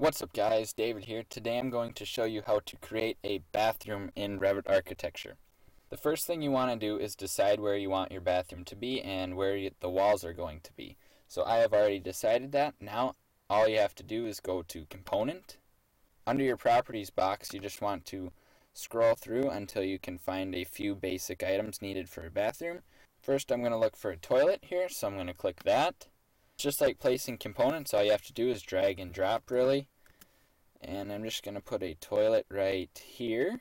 What's up guys, David here. Today I'm going to show you how to create a bathroom in Revit Architecture. The first thing you want to do is decide where you want your bathroom to be and where you, the walls are going to be. So I have already decided that. Now all you have to do is go to Component. Under your Properties box you just want to scroll through until you can find a few basic items needed for a bathroom. First I'm going to look for a toilet here, so I'm going to click that. Just like placing components, all you have to do is drag and drop really. And I'm just going to put a toilet right here.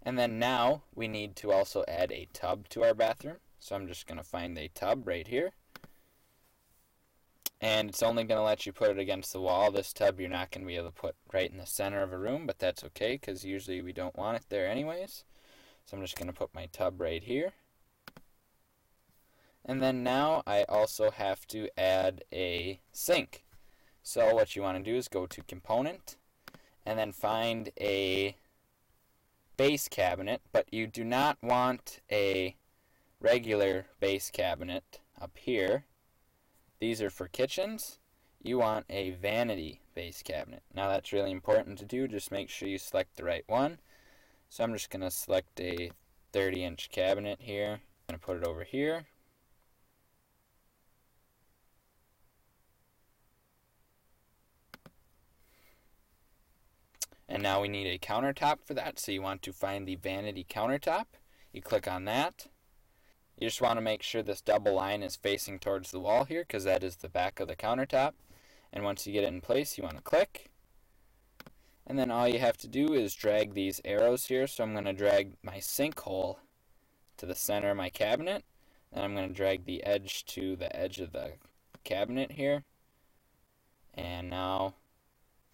And then now we need to also add a tub to our bathroom. So I'm just going to find a tub right here. And it's only going to let you put it against the wall. This tub you're not going to be able to put right in the center of a room, but that's okay because usually we don't want it there anyways. So I'm just going to put my tub right here. And then now I also have to add a sink. So what you want to do is go to component and then find a base cabinet, but you do not want a regular base cabinet up here. These are for kitchens. You want a vanity base cabinet. Now that's really important to do. Just make sure you select the right one. So I'm just going to select a 30 inch cabinet here. I'm going to put it over here. And now we need a countertop for that. So you want to find the vanity countertop. You click on that. You just want to make sure this double line is facing towards the wall here because that is the back of the countertop. And once you get it in place, you want to click. And then all you have to do is drag these arrows here. So I'm going to drag my sink hole to the center of my cabinet. And I'm going to drag the edge to the edge of the cabinet here. And now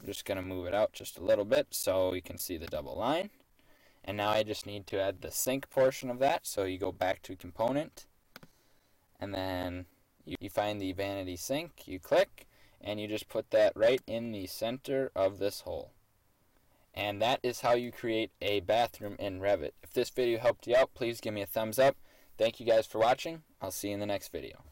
I'm just going to move it out just a little bit so you can see the double line. And now I just need to add the sink portion of that. So you go back to component and then you, you find the vanity sink, you click, and you just put that right in the center of this hole. And that is how you create a bathroom in Revit. If this video helped you out, please give me a thumbs up. Thank you guys for watching. I'll see you in the next video.